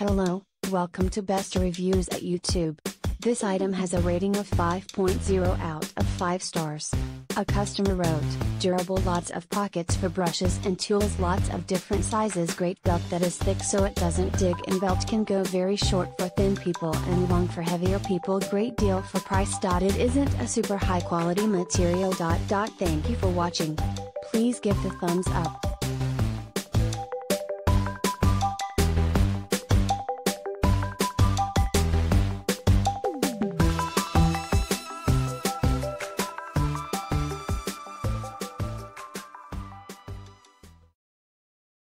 Hello, welcome to Best Reviews at YouTube. This item has a rating of 5.0 out of 5 stars. A customer wrote, durable lots of pockets for brushes and tools lots of different sizes great belt that is thick so it doesn't dig and belt can go very short for thin people and long for heavier people great deal for price. It isn't a super high quality material. Thank you for watching. Please give the thumbs up.